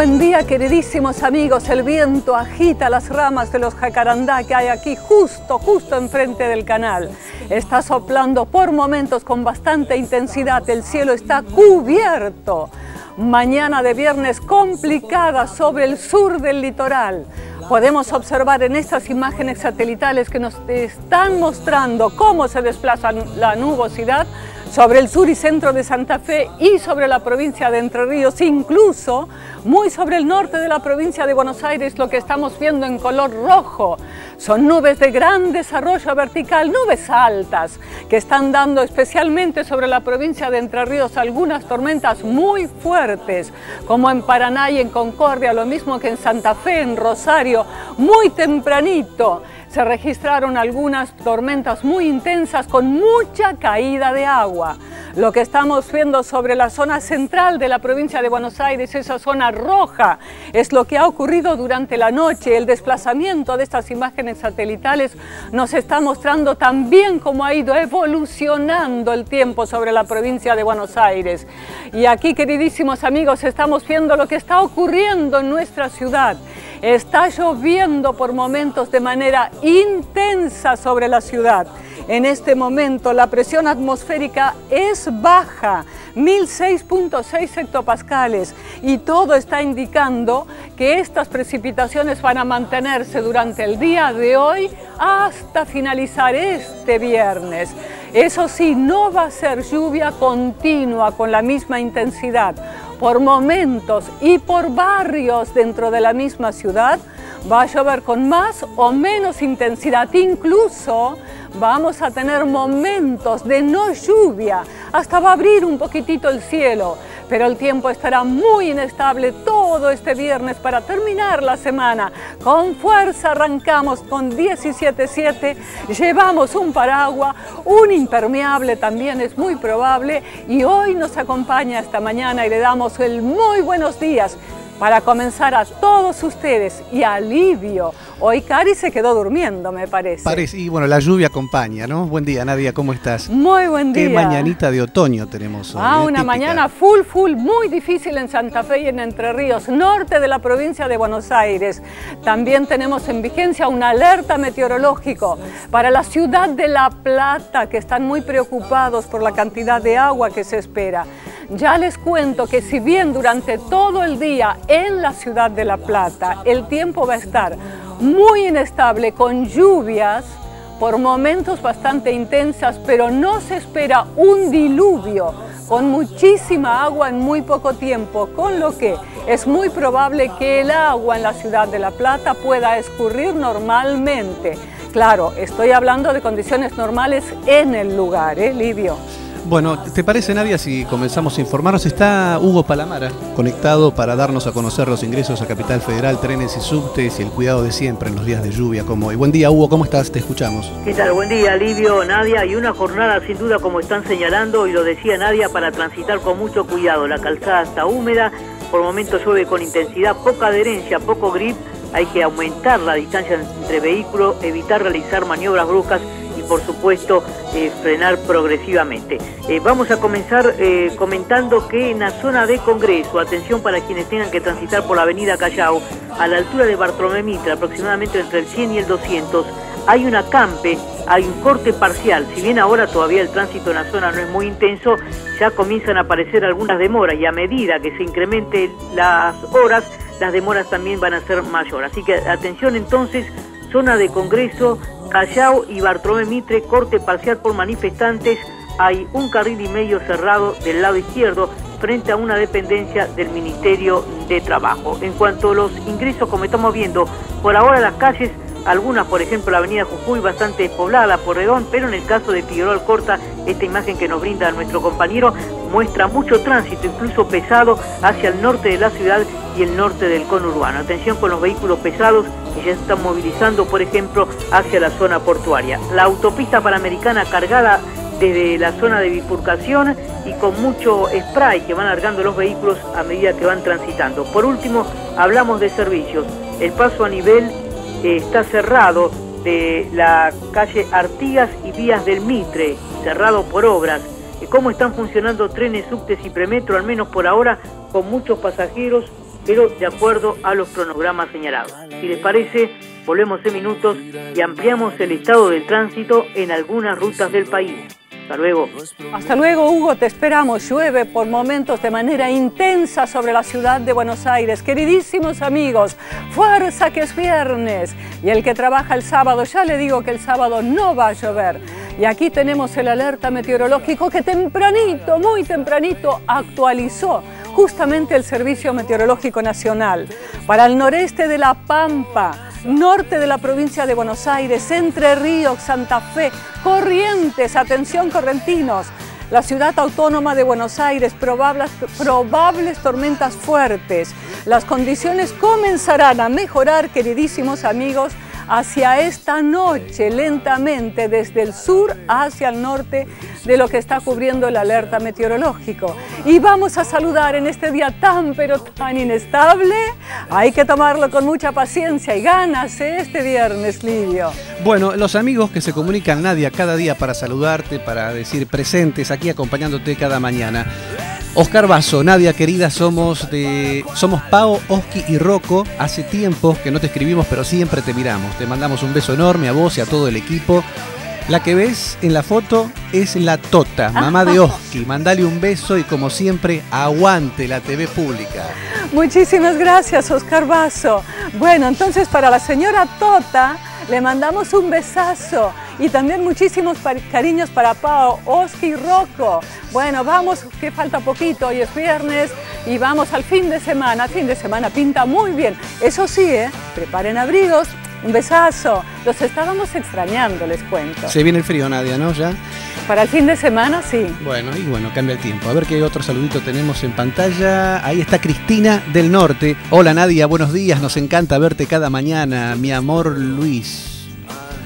buen día, queridísimos amigos. El viento agita las ramas de los jacarandá que hay aquí justo, justo enfrente del canal. Está soplando por momentos con bastante intensidad. El cielo está cubierto. Mañana de viernes complicada sobre el sur del litoral. Podemos observar en estas imágenes satelitales que nos están mostrando cómo se desplaza la nubosidad sobre el sur y centro de Santa Fe y sobre la provincia de Entre Ríos, incluso muy sobre el norte de la provincia de Buenos Aires, lo que estamos viendo en color rojo. Son nubes de gran desarrollo vertical, nubes altas, que están dando especialmente sobre la provincia de Entre Ríos algunas tormentas muy fuertes, como en Paraná y en Concordia, lo mismo que en Santa Fe, en Rosario, muy tempranito se registraron algunas tormentas muy intensas con mucha caída de agua. Lo que estamos viendo sobre la zona central de la provincia de Buenos Aires, esa zona roja, es lo que ha ocurrido durante la noche. El desplazamiento de estas imágenes satelitales nos está mostrando también cómo ha ido evolucionando el tiempo sobre la provincia de Buenos Aires. Y aquí, queridísimos amigos, estamos viendo lo que está ocurriendo en nuestra ciudad. Está lloviendo por momentos de manera intensa sobre la ciudad. En este momento la presión atmosférica es baja, 1006.6 hectopascales, y todo está indicando que estas precipitaciones van a mantenerse durante el día de hoy hasta finalizar este viernes. Eso sí, no va a ser lluvia continua con la misma intensidad por momentos y por barrios dentro de la misma ciudad, va a llover con más o menos intensidad. Incluso vamos a tener momentos de no lluvia, hasta va a abrir un poquitito el cielo. Pero el tiempo estará muy inestable todo este viernes para terminar la semana. Con fuerza arrancamos con 17.7, llevamos un paraguas, un impermeable también es muy probable. Y hoy nos acompaña esta mañana y le damos el muy buenos días para comenzar a todos ustedes y alivio. Hoy Cari se quedó durmiendo, me parece. Parece, y bueno, la lluvia acompaña, ¿no? Buen día, Nadia, ¿cómo estás? Muy buen día. Qué mañanita de otoño tenemos hoy. Ah, ¿eh? una mañana full, full, muy difícil en Santa Fe y en Entre Ríos, norte de la provincia de Buenos Aires. También tenemos en vigencia una alerta meteorológico para la ciudad de La Plata, que están muy preocupados por la cantidad de agua que se espera. Ya les cuento que si bien durante todo el día en la ciudad de La Plata el tiempo va a estar muy inestable con lluvias, por momentos bastante intensas, pero no se espera un diluvio con muchísima agua en muy poco tiempo, con lo que es muy probable que el agua en la ciudad de La Plata pueda escurrir normalmente. Claro, estoy hablando de condiciones normales en el lugar, ¿eh, Livio? Bueno, ¿te parece, Nadia, si comenzamos a informarnos? Está Hugo Palamara conectado para darnos a conocer los ingresos a Capital Federal, trenes y subtes y el cuidado de siempre en los días de lluvia como hoy. Buen día, Hugo, ¿cómo estás? Te escuchamos. ¿Qué tal? Buen día, Livio, Nadia. Y una jornada, sin duda, como están señalando, y lo decía Nadia, para transitar con mucho cuidado. La calzada está húmeda, por momentos llueve con intensidad, poca adherencia, poco grip. Hay que aumentar la distancia entre vehículos, evitar realizar maniobras bruscas por supuesto eh, frenar progresivamente. Eh, vamos a comenzar eh, comentando que en la zona de Congreso, atención para quienes tengan que transitar por la avenida Callao, a la altura de Bartolomé Mitra, aproximadamente entre el 100 y el 200, hay una campe, hay un corte parcial. Si bien ahora todavía el tránsito en la zona no es muy intenso, ya comienzan a aparecer algunas demoras y a medida que se incrementen las horas, las demoras también van a ser mayores. Así que atención entonces, zona de Congreso, Callao y Bartolomé Mitre, corte parcial por manifestantes. Hay un carril y medio cerrado del lado izquierdo frente a una dependencia del Ministerio de Trabajo. En cuanto a los ingresos, como estamos viendo, por ahora las calles, algunas, por ejemplo, la avenida Jujuy, bastante despoblada por Redón, pero en el caso de Figueroa Corta, esta imagen que nos brinda nuestro compañero muestra mucho tránsito, incluso pesado, hacia el norte de la ciudad y el norte del conurbano. Atención con los vehículos pesados que ya están movilizando, por ejemplo, hacia la zona portuaria. La autopista panamericana cargada desde la zona de bifurcación y con mucho spray que van largando los vehículos a medida que van transitando. Por último, hablamos de servicios. El paso a nivel está cerrado de la calle Artigas y vías del Mitre, cerrado por obras. ¿Cómo están funcionando trenes, subtes y premetro, al menos por ahora, con muchos pasajeros pero de acuerdo a los cronogramas señalados. Si les parece, volvemos en minutos y ampliamos el estado del tránsito en algunas rutas del país. Hasta luego. Hasta luego, Hugo. Te esperamos. Llueve por momentos de manera intensa sobre la ciudad de Buenos Aires. Queridísimos amigos, fuerza que es viernes. Y el que trabaja el sábado, ya le digo que el sábado no va a llover. Y aquí tenemos el alerta meteorológico que tempranito, muy tempranito, actualizó justamente el Servicio Meteorológico Nacional. Para el noreste de La Pampa, norte de la provincia de Buenos Aires, Entre Ríos, Santa Fe, Corrientes, atención correntinos, la ciudad autónoma de Buenos Aires, probables, probables tormentas fuertes. Las condiciones comenzarán a mejorar, queridísimos amigos, hacia esta noche, lentamente, desde el sur hacia el norte de lo que está cubriendo el alerta meteorológico. Y vamos a saludar en este día tan pero tan inestable. Hay que tomarlo con mucha paciencia y ganas ¿eh? este viernes, Lidio. Bueno, los amigos que se comunican, Nadia, cada día para saludarte, para decir presentes aquí acompañándote cada mañana. Oscar Basso, Nadia querida, somos de somos Pau, Oski y Rocco. Hace tiempo que no te escribimos, pero siempre te miramos. Te mandamos un beso enorme a vos y a todo el equipo. La que ves en la foto es la Tota, mamá de Oski. Mandale un beso y como siempre, aguante la TV pública. Muchísimas gracias, Oscar Basso. Bueno, entonces para la señora Tota le mandamos un besazo y también muchísimos cariños para Pau, Oski y Rocco. Bueno, vamos, que falta poquito, hoy es viernes y vamos al fin de semana. Fin de semana pinta muy bien. Eso sí, ¿eh? preparen abrigos. Un besazo. Los estábamos extrañando, les cuento. Se viene el frío, Nadia, ¿no? Ya. Para el fin de semana, sí. Bueno, y bueno, cambia el tiempo. A ver qué otro saludito tenemos en pantalla. Ahí está Cristina del Norte. Hola Nadia, buenos días. Nos encanta verte cada mañana. Mi amor Luis.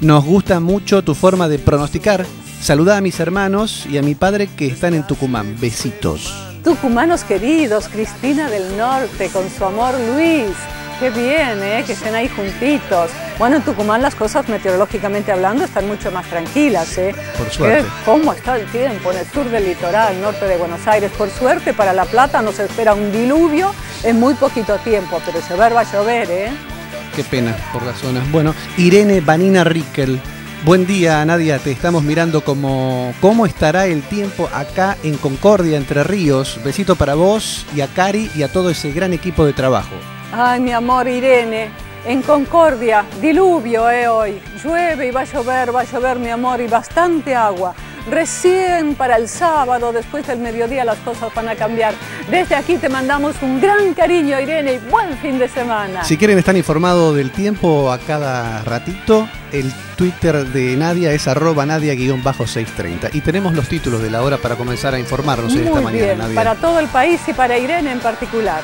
Nos gusta mucho tu forma de pronosticar. Saluda a mis hermanos y a mi padre que están en Tucumán. Besitos. Tucumanos queridos, Cristina del Norte con su amor Luis. Qué bien, ¿eh? que estén ahí juntitos. Bueno, en Tucumán las cosas meteorológicamente hablando están mucho más tranquilas. ¿eh? Por suerte. ¿Cómo está el tiempo en el sur del litoral, norte de Buenos Aires? Por suerte, para La Plata nos espera un diluvio en muy poquito tiempo, pero llover va a llover, ¿eh? Qué pena por las zonas. Bueno, Irene Vanina Rickel. Buen día, Nadia. Te estamos mirando como cómo estará el tiempo acá en Concordia, Entre Ríos. Besito para vos y a Cari y a todo ese gran equipo de trabajo. Ay, mi amor, Irene. En Concordia, diluvio eh, hoy. Llueve y va a llover, va a llover, mi amor, y bastante agua. Recién para el sábado, después del mediodía, las cosas van a cambiar. Desde aquí te mandamos un gran cariño, Irene, y buen fin de semana. Si quieren estar informados del tiempo a cada ratito, el Twitter de Nadia es arroba nadia-630. Y tenemos los títulos de la hora para comenzar a informarnos Muy en esta mañana, bien, Nadia. para todo el país y para Irene en particular.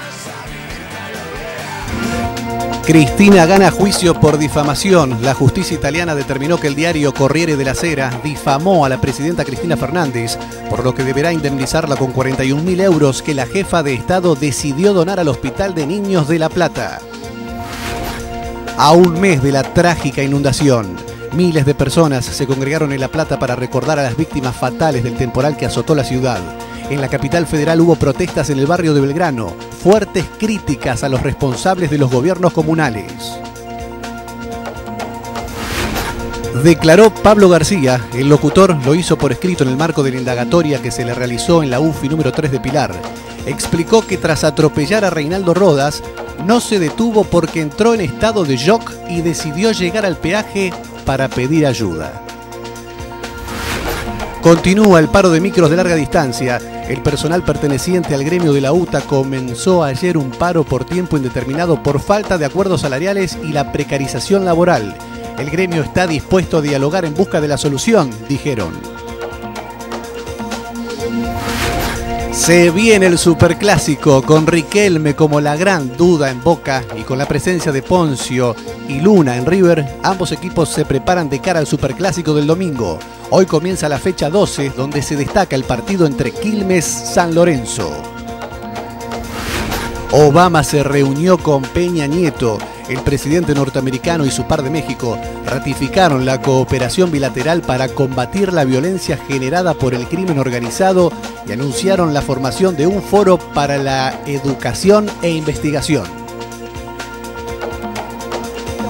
Cristina gana juicio por difamación. La justicia italiana determinó que el diario Corriere della Sera difamó a la presidenta Cristina Fernández, por lo que deberá indemnizarla con 41 mil euros que la jefa de Estado decidió donar al Hospital de Niños de La Plata. A un mes de la trágica inundación, miles de personas se congregaron en La Plata para recordar a las víctimas fatales del temporal que azotó la ciudad. En la capital federal hubo protestas en el barrio de Belgrano, fuertes críticas a los responsables de los gobiernos comunales. Declaró Pablo García, el locutor lo hizo por escrito en el marco de la indagatoria que se le realizó en la UFI número 3 de Pilar. Explicó que tras atropellar a Reinaldo Rodas, no se detuvo porque entró en estado de shock y decidió llegar al peaje para pedir ayuda. Continúa el paro de micros de larga distancia. El personal perteneciente al gremio de la UTA comenzó ayer un paro por tiempo indeterminado por falta de acuerdos salariales y la precarización laboral. El gremio está dispuesto a dialogar en busca de la solución, dijeron. Se viene el superclásico con Riquelme como la gran duda en Boca y con la presencia de Poncio y Luna en River, ambos equipos se preparan de cara al superclásico del domingo. Hoy comienza la fecha 12 donde se destaca el partido entre Quilmes-San Lorenzo. Obama se reunió con Peña Nieto. El presidente norteamericano y su par de México ratificaron la cooperación bilateral para combatir la violencia generada por el crimen organizado y anunciaron la formación de un foro para la educación e investigación.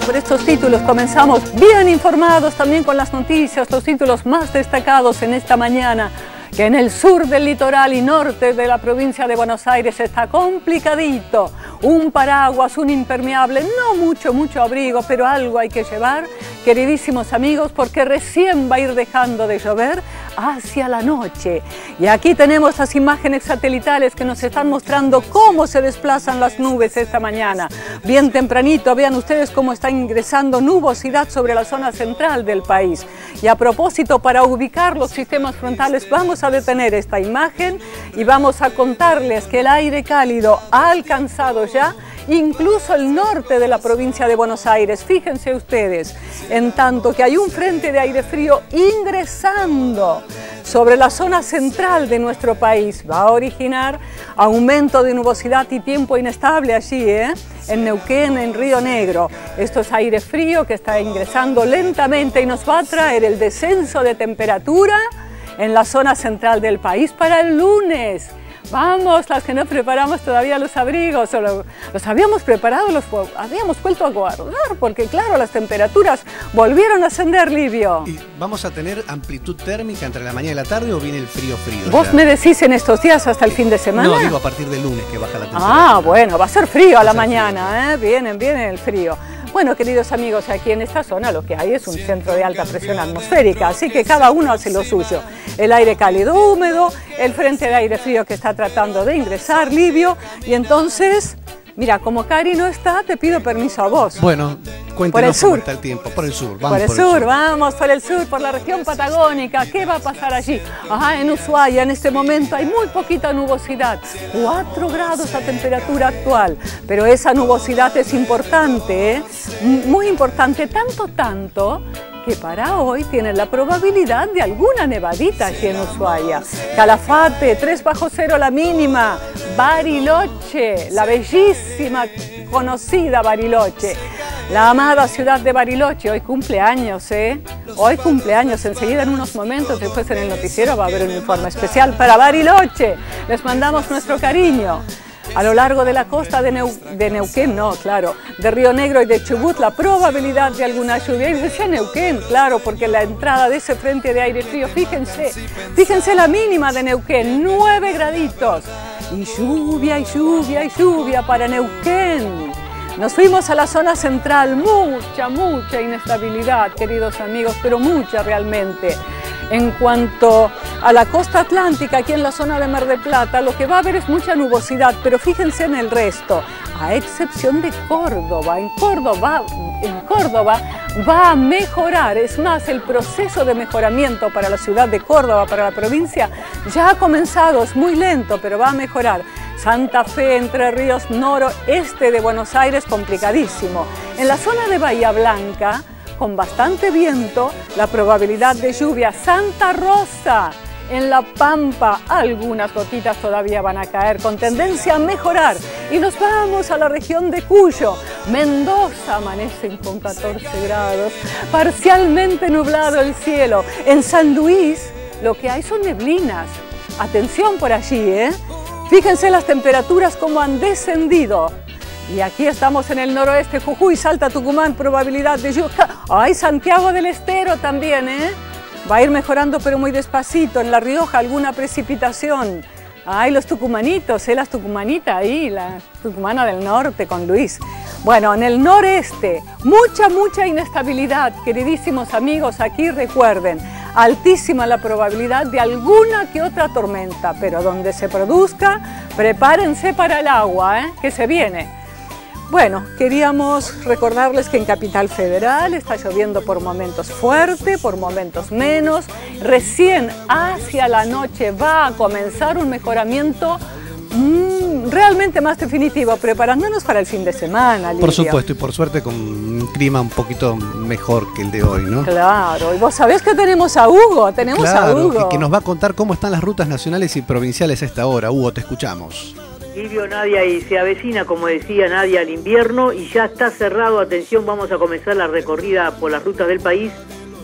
Por estos títulos comenzamos bien informados también con las noticias, los títulos más destacados en esta mañana que en el sur del litoral y norte de la provincia de Buenos Aires está complicadito. Un paraguas, un impermeable, no mucho, mucho abrigo, pero algo hay que llevar, queridísimos amigos, porque recién va a ir dejando de llover hacia la noche. Y aquí tenemos las imágenes satelitales que nos están mostrando cómo se desplazan las nubes esta mañana. Bien tempranito, vean ustedes cómo está ingresando nubosidad sobre la zona central del país. Y a propósito, para ubicar los sistemas frontales, vamos a detener esta imagen y vamos a contarles que el aire cálido ha alcanzado ya incluso el norte de la provincia de Buenos Aires. Fíjense ustedes, en tanto que hay un frente de aire frío ingresando sobre la zona central de nuestro país. Va a originar aumento de nubosidad y tiempo inestable allí, ¿eh? en Neuquén, en Río Negro. Esto es aire frío que está ingresando lentamente y nos va a traer el descenso de temperatura en la zona central del país para el lunes. Vamos, las que no preparamos todavía los abrigos, los habíamos preparado, los habíamos vuelto a guardar, porque claro, las temperaturas volvieron a ascender, Livio. ¿Y vamos a tener amplitud térmica entre la mañana y la tarde o viene el frío frío? ¿Vos me decís en estos días hasta el fin de semana? No, digo a partir del lunes que baja la temperatura. Ah, bueno, va a ser frío a la mañana, ¿eh? Vienen, viene el frío. Bueno, queridos amigos, aquí en esta zona lo que hay es un centro de alta presión atmosférica, así que cada uno hace lo suyo. El aire cálido húmedo, el frente de aire frío que está tratando de ingresar, Livio, y entonces Mira, como Cari no está, te pido permiso a vos. Bueno, cuéntanos por el sur. está el tiempo. Por el sur, vamos por el, sur, vamos por el sur, por la región patagónica. ¿Qué va a pasar allí? Ajá, en Ushuaia en este momento hay muy poquita nubosidad. 4 grados la temperatura actual. Pero esa nubosidad es importante, ¿eh? Muy importante, tanto, tanto que para hoy tiene la probabilidad de alguna nevadita aquí en Ushuaia. Calafate, 3 bajo cero la mínima. Bariloche, la bellísima, conocida Bariloche. La amada ciudad de Bariloche, hoy cumpleaños, ¿eh? Hoy cumpleaños, enseguida en unos momentos, después en el noticiero va a haber un informe especial para Bariloche. Les mandamos nuestro cariño. A lo largo de la costa de, Neuquén, no, claro, de Río Negro y de Chubut, la probabilidad de alguna lluvia. Y decía Neuquén, claro, porque la entrada de ese frente de aire frío, fíjense, fíjense la mínima de Neuquén, 9 graditos. Y lluvia, y lluvia, y lluvia para Neuquén. Nos fuimos a la zona central, mucha, mucha inestabilidad, queridos amigos, pero mucha realmente. En cuanto a la costa atlántica, aquí en la zona de Mar de Plata, lo que va a haber es mucha nubosidad, pero fíjense en el resto, a excepción de Córdoba. En Córdoba, en Córdoba va a mejorar, es más, el proceso de mejoramiento para la ciudad de Córdoba, para la provincia, ya ha comenzado, es muy lento, pero va a mejorar. Santa Fe, Entre Ríos, noroeste de Buenos Aires, complicadísimo. En la zona de Bahía Blanca, con bastante viento, la probabilidad de lluvia Santa Rosa. En La Pampa algunas gotitas todavía van a caer con tendencia a mejorar. Y nos vamos a la región de Cuyo. Mendoza amanecen con 14 grados, parcialmente nublado el cielo. En San Luis lo que hay son neblinas. Atención por allí, ¿eh? Fíjense las temperaturas como han descendido. Y aquí estamos en el noroeste, Jujuy, Salta, Tucumán, probabilidad de lluvia. ¡Ay, Santiago del Estero también, eh! Va a ir mejorando pero muy despacito. En La Rioja alguna precipitación. ¡Ay, los tucumanitos, eh! Las tucumanitas ahí, la tucumana del norte con Luis. Bueno, en el noreste, mucha, mucha inestabilidad, queridísimos amigos, aquí recuerden, altísima la probabilidad de alguna que otra tormenta, pero donde se produzca, prepárense para el agua, ¿eh? que se viene. Bueno, queríamos recordarles que en Capital Federal está lloviendo por momentos fuerte, por momentos menos. Recién hacia la noche va a comenzar un mejoramiento mm, realmente más definitivo, preparándonos para el fin de semana. Por supuesto, y por suerte con un clima un poquito mejor que el de hoy, ¿no? Claro, y vos sabés que tenemos a Hugo, tenemos a Hugo. Que, que nos va a contar cómo están las rutas nacionales y provinciales a esta hora. Hugo, te escuchamos. Livio, Nadia, y se avecina, como decía Nadia, el invierno y ya está cerrado. Atención, vamos a comenzar la recorrida por las rutas del país.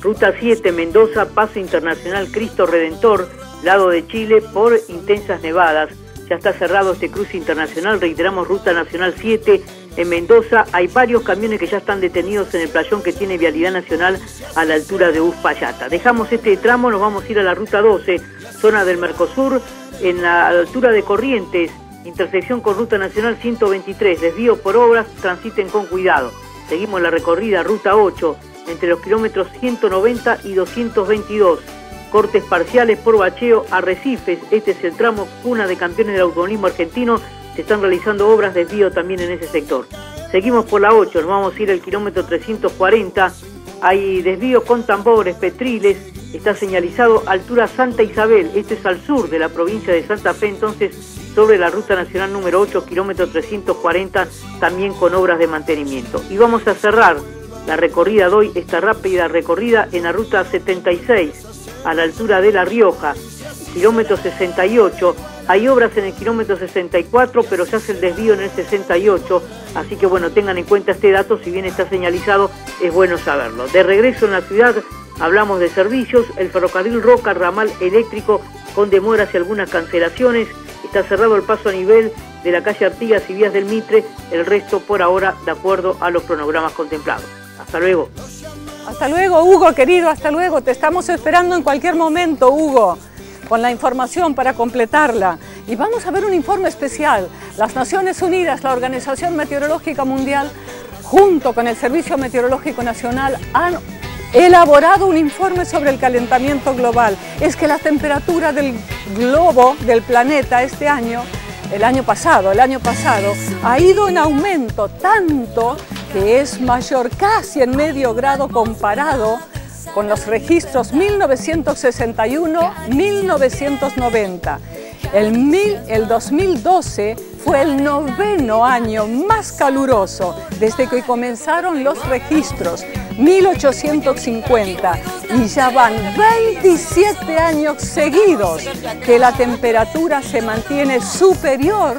Ruta 7, Mendoza, Paso Internacional Cristo Redentor, lado de Chile, por intensas nevadas. Ya está cerrado este cruce internacional, reiteramos Ruta Nacional 7 en Mendoza. Hay varios camiones que ya están detenidos en el playón que tiene Vialidad Nacional a la altura de Uspallata. Dejamos este tramo, nos vamos a ir a la Ruta 12, zona del Mercosur, en la altura de Corrientes, intersección con Ruta Nacional 123, desvío por obras, transiten con cuidado. Seguimos la recorrida Ruta 8, entre los kilómetros 190 y 222. Cortes parciales por bacheo, arrecifes, este es el tramo cuna de campeones del automovilismo argentino, se están realizando obras de desvío también en ese sector. Seguimos por la 8, nos vamos a ir al kilómetro 340, hay desvíos con tambores, petriles, está señalizado altura Santa Isabel, este es al sur de la provincia de Santa Fe, entonces sobre la ruta nacional número 8, kilómetro 340, también con obras de mantenimiento. Y vamos a cerrar la recorrida de hoy, esta rápida recorrida en la ruta 76, a la altura de La Rioja, kilómetro 68. Hay obras en el kilómetro 64, pero se hace el desvío en el 68, así que bueno, tengan en cuenta este dato, si bien está señalizado, es bueno saberlo. De regreso en la ciudad, hablamos de servicios, el ferrocarril Roca, ramal eléctrico con demoras y algunas cancelaciones, está cerrado el paso a nivel de la calle Artigas y vías del Mitre, el resto por ahora de acuerdo a los cronogramas contemplados. Hasta luego. Hasta luego, Hugo, querido, hasta luego. Te estamos esperando en cualquier momento, Hugo con la información para completarla. Y vamos a ver un informe especial. Las Naciones Unidas, la Organización Meteorológica Mundial, junto con el Servicio Meteorológico Nacional, han elaborado un informe sobre el calentamiento global. Es que la temperatura del globo, del planeta, este año, el año pasado, el año pasado, ha ido en aumento tanto que es mayor casi en medio grado comparado con los registros 1961-1990. El, el 2012 fue el noveno año más caluroso desde que comenzaron los registros, 1850, y ya van 27 años seguidos que la temperatura se mantiene superior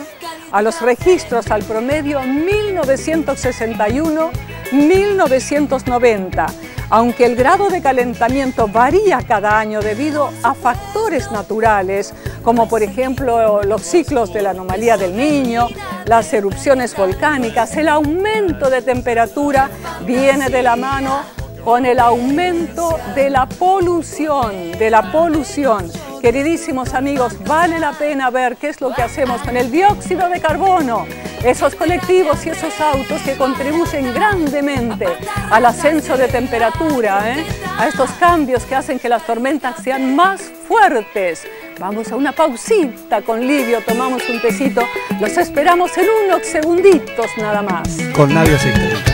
a los registros al promedio 1961-1990 aunque el grado de calentamiento varía cada año debido a factores naturales, como por ejemplo los ciclos de la anomalía del niño, las erupciones volcánicas, el aumento de temperatura viene de la mano con el aumento de la polución, de la polución. Queridísimos amigos, vale la pena ver qué es lo que hacemos con el dióxido de carbono, esos colectivos y esos autos que contribuyen grandemente al ascenso de temperatura, ¿eh? a estos cambios que hacen que las tormentas sean más fuertes. Vamos a una pausita con Livio, tomamos un tecito, los esperamos en unos segunditos nada más. Con Nadia Sistema.